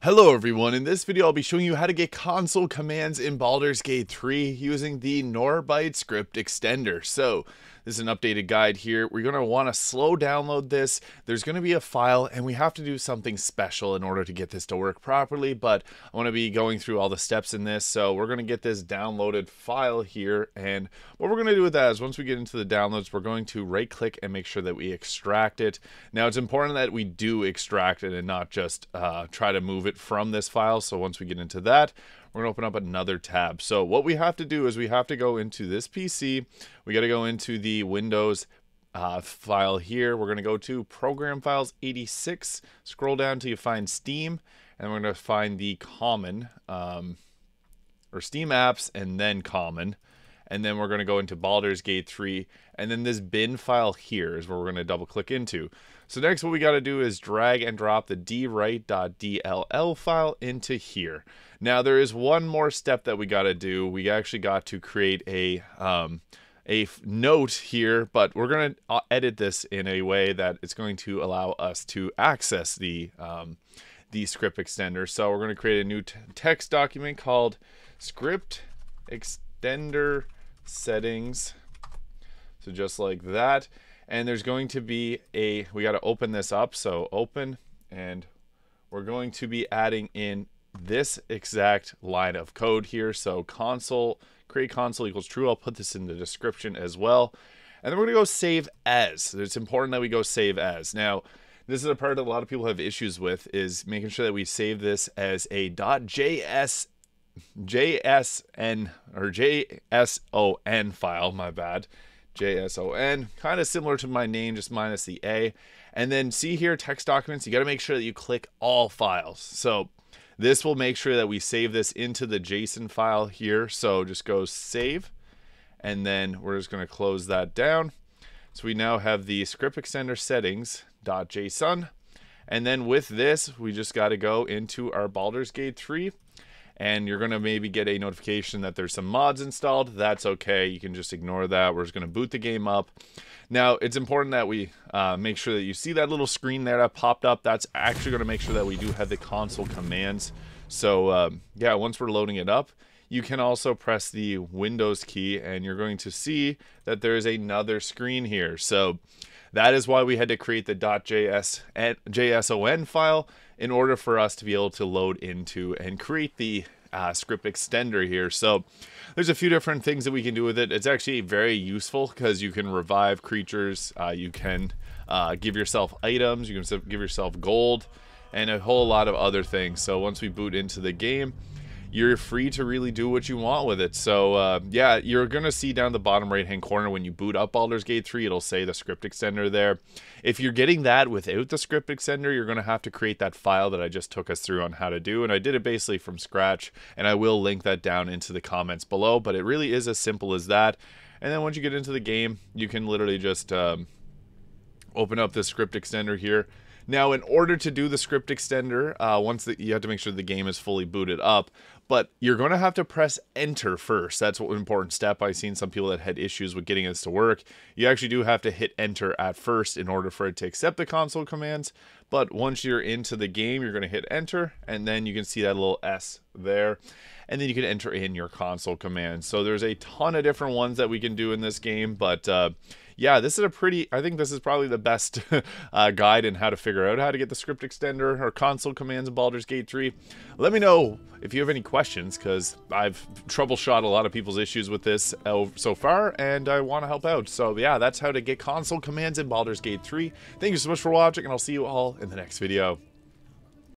Hello everyone, in this video I'll be showing you how to get console commands in Baldur's Gate 3 using the Norbyte script extender. So, this is an updated guide here. We're going to want to slow download this. There's going to be a file and we have to do something special in order to get this to work properly, but I want to be going through all the steps in this. So we're going to get this downloaded file here and what we're going to do with that is once we get into the downloads, we're going to right click and make sure that we extract it. Now it's important that we do extract it and not just uh, try to move it from this file. So once we get into that, we're gonna open up another tab. So what we have to do is we have to go into this PC. We got to go into the Windows uh, file here. We're gonna go to Program Files 86. Scroll down till you find Steam, and we're gonna find the Common um, or Steam apps, and then Common. And then we're going to go into Baldur's Gate 3. And then this bin file here is where we're going to double click into. So next what we got to do is drag and drop the dwrite.dll file into here. Now there is one more step that we got to do. We actually got to create a um, a note here, but we're going to uh, edit this in a way that it's going to allow us to access the um, the script extender. So we're going to create a new text document called script extender settings. So just like that. And there's going to be a, we got to open this up. So open and we're going to be adding in this exact line of code here. So console, create console equals true. I'll put this in the description as well. And then we're to go save as. It's important that we go save as. Now, this is a part that a lot of people have issues with is making sure that we save this as a .js JSN or JSON file, my bad. JSON, kind of similar to my name, just minus the A. And then see here, text documents, you got to make sure that you click all files. So this will make sure that we save this into the JSON file here. So just go save, and then we're just going to close that down. So we now have the script extender settings.json. And then with this, we just got to go into our Baldur's Gate 3 and you're going to maybe get a notification that there's some mods installed. That's okay. You can just ignore that. We're just going to boot the game up. Now, it's important that we uh, make sure that you see that little screen there that popped up. That's actually going to make sure that we do have the console commands. So, um, yeah, once we're loading it up, you can also press the Windows key and you're going to see that there is another screen here. So that is why we had to create the .js JSON file in order for us to be able to load into and create the uh, script extender here. So there's a few different things that we can do with it. It's actually very useful because you can revive creatures, uh, you can uh, give yourself items, you can give yourself gold, and a whole lot of other things. So once we boot into the game, you're free to really do what you want with it. So uh, yeah, you're gonna see down the bottom right hand corner when you boot up Baldur's Gate 3, it'll say the script extender there. If you're getting that without the script extender, you're gonna have to create that file that I just took us through on how to do, and I did it basically from scratch, and I will link that down into the comments below. But it really is as simple as that. And then once you get into the game, you can literally just um, open up the script extender here now, in order to do the script extender, uh, once the, you have to make sure the game is fully booted up, but you're going to have to press enter first. That's an important step. I've seen some people that had issues with getting this to work. You actually do have to hit enter at first in order for it to accept the console commands. But once you're into the game, you're going to hit enter, and then you can see that little S there. And then you can enter in your console commands. So there's a ton of different ones that we can do in this game, but uh, yeah, this is a pretty, I think this is probably the best uh, guide in how to figure out how to get the script extender or console commands in Baldur's Gate 3. Let me know if you have any questions, because I've troubleshot a lot of people's issues with this uh, so far, and I want to help out. So yeah, that's how to get console commands in Baldur's Gate 3. Thank you so much for watching, and I'll see you all in the next video.